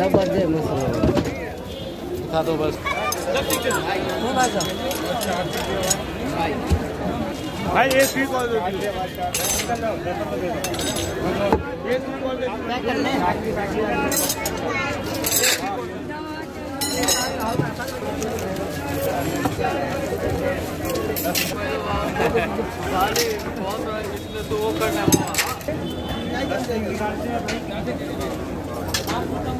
ज़बरदस्त मसला दिखा दो बस। भाई ये सीट स्वीट कॉल तो वो करना। है